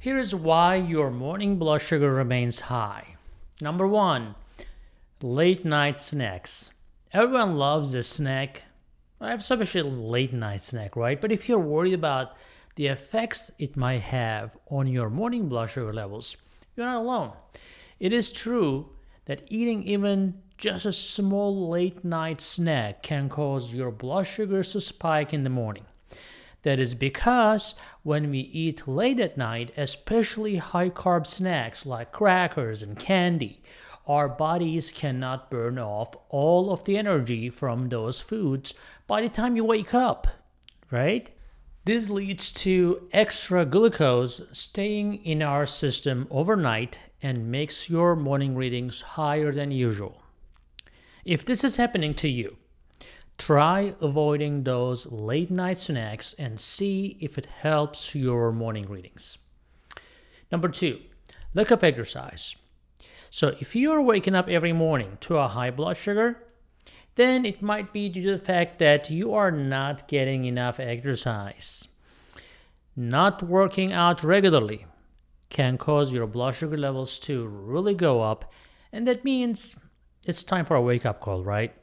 Here is why your morning blood sugar remains high. Number one, late night snacks. Everyone loves a snack, I have especially late night snack, right? But if you're worried about the effects it might have on your morning blood sugar levels, you're not alone. It is true that eating even just a small late night snack can cause your blood sugars to spike in the morning. That is because when we eat late at night, especially high carb snacks like crackers and candy, our bodies cannot burn off all of the energy from those foods by the time you wake up, right? This leads to extra glucose staying in our system overnight and makes your morning readings higher than usual. If this is happening to you, try avoiding those late night snacks and see if it helps your morning readings. Number two, look up exercise. So if you are waking up every morning to a high blood sugar, then it might be due to the fact that you are not getting enough exercise. Not working out regularly can cause your blood sugar levels to really go up, and that means it's time for a wake up call, right?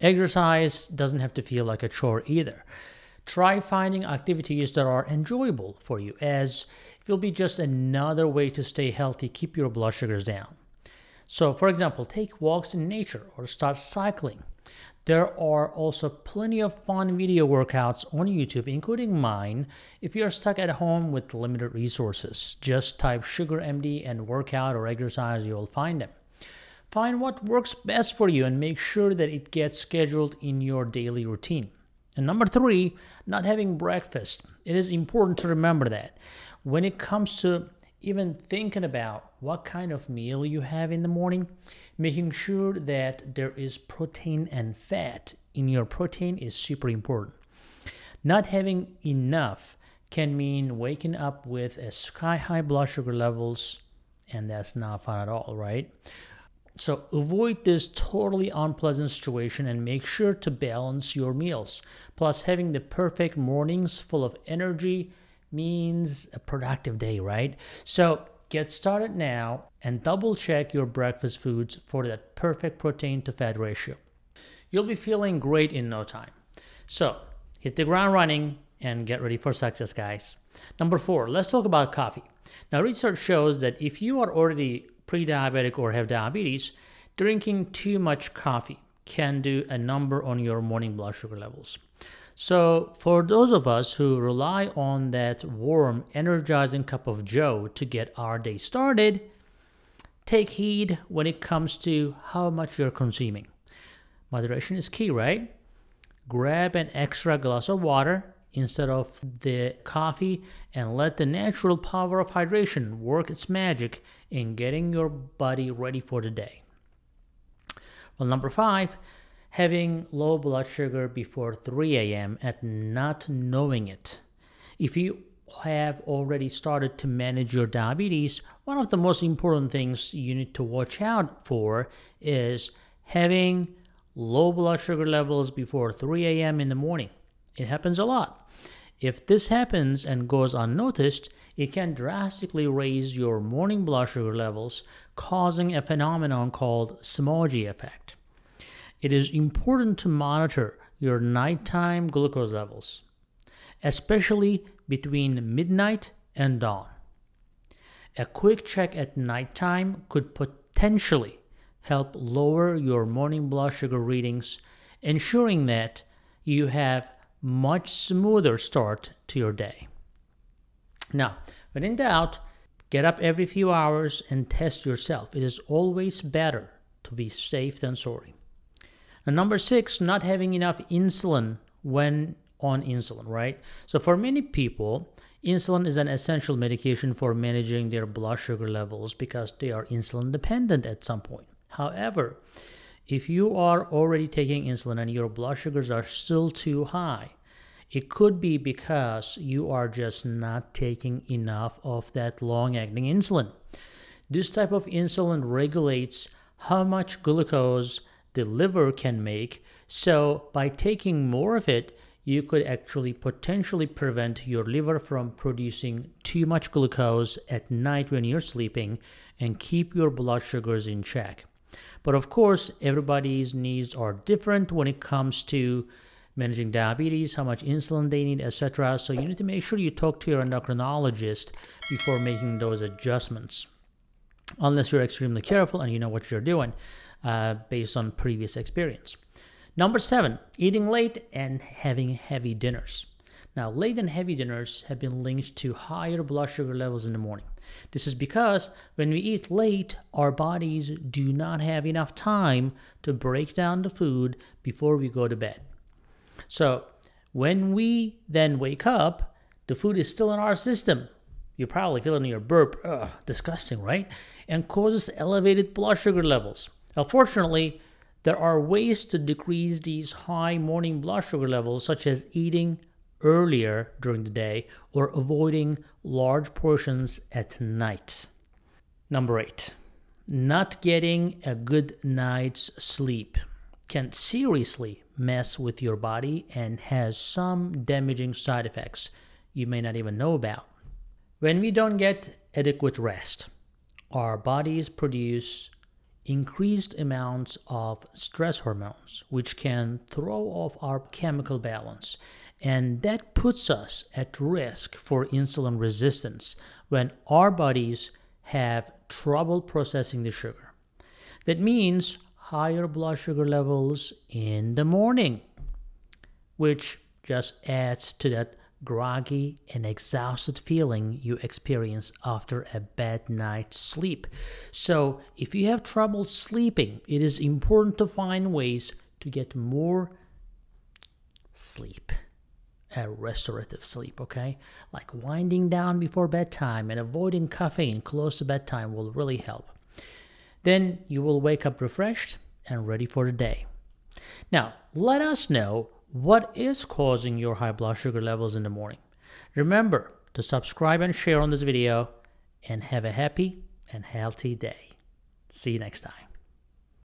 Exercise doesn't have to feel like a chore either. Try finding activities that are enjoyable for you, as it will be just another way to stay healthy, keep your blood sugars down. So, for example, take walks in nature or start cycling. There are also plenty of fun video workouts on YouTube, including mine. If you're stuck at home with limited resources, just type Sugar MD and workout or exercise, you'll find them. Find what works best for you and make sure that it gets scheduled in your daily routine. And number three, not having breakfast. It is important to remember that. When it comes to even thinking about what kind of meal you have in the morning, making sure that there is protein and fat in your protein is super important. Not having enough can mean waking up with a sky high blood sugar levels, and that's not fun at all, right? So avoid this totally unpleasant situation and make sure to balance your meals. Plus, having the perfect mornings full of energy means a productive day, right? So get started now and double check your breakfast foods for that perfect protein to fat ratio. You'll be feeling great in no time. So hit the ground running and get ready for success, guys. Number four, let's talk about coffee. Now, research shows that if you are already pre diabetic or have diabetes, drinking too much coffee can do a number on your morning blood sugar levels. So, for those of us who rely on that warm, energizing cup of joe to get our day started, take heed when it comes to how much you're consuming. Moderation is key, right? Grab an extra glass of water instead of the coffee and let the natural power of hydration work its magic in getting your body ready for the day. Well, number five, having low blood sugar before 3 a.m. and not knowing it. If you have already started to manage your diabetes, one of the most important things you need to watch out for is having low blood sugar levels before 3 a.m. in the morning. It happens a lot. If this happens and goes unnoticed, it can drastically raise your morning blood sugar levels, causing a phenomenon called Somogyi effect it is important to monitor your nighttime glucose levels, especially between midnight and dawn. A quick check at nighttime could potentially help lower your morning blood sugar readings, ensuring that you have much smoother start to your day. Now, when in doubt, get up every few hours and test yourself. It is always better to be safe than sorry. And number six, not having enough insulin when on insulin, right? So for many people, insulin is an essential medication for managing their blood sugar levels because they are insulin dependent at some point. However, if you are already taking insulin and your blood sugars are still too high, it could be because you are just not taking enough of that long acting insulin. This type of insulin regulates how much glucose the liver can make. So by taking more of it, you could actually potentially prevent your liver from producing too much glucose at night when you're sleeping and keep your blood sugars in check. But of course, everybody's needs are different when it comes to managing diabetes, how much insulin they need, etc. So you need to make sure you talk to your endocrinologist before making those adjustments. Unless you're extremely careful and you know what you're doing uh, based on previous experience. Number seven, eating late and having heavy dinners. Now, late and heavy dinners have been linked to higher blood sugar levels in the morning. This is because when we eat late, our bodies do not have enough time to break down the food before we go to bed. So, when we then wake up, the food is still in our system. You're probably feel it in your burp, ugh, disgusting, right? And causes elevated blood sugar levels. Now, fortunately, there are ways to decrease these high morning blood sugar levels, such as eating earlier during the day or avoiding large portions at night. Number eight, not getting a good night's sleep can seriously mess with your body and has some damaging side effects you may not even know about. When we don't get adequate rest, our bodies produce increased amounts of stress hormones, which can throw off our chemical balance and that puts us at risk for insulin resistance when our bodies have trouble processing the sugar. That means higher blood sugar levels in the morning, which just adds to that groggy and exhausted feeling you experience after a bad night's sleep. So, if you have trouble sleeping, it is important to find ways to get more sleep a restorative sleep, okay? Like winding down before bedtime and avoiding caffeine close to bedtime will really help. Then you will wake up refreshed and ready for the day. Now, let us know what is causing your high blood sugar levels in the morning. Remember to subscribe and share on this video and have a happy and healthy day. See you next time.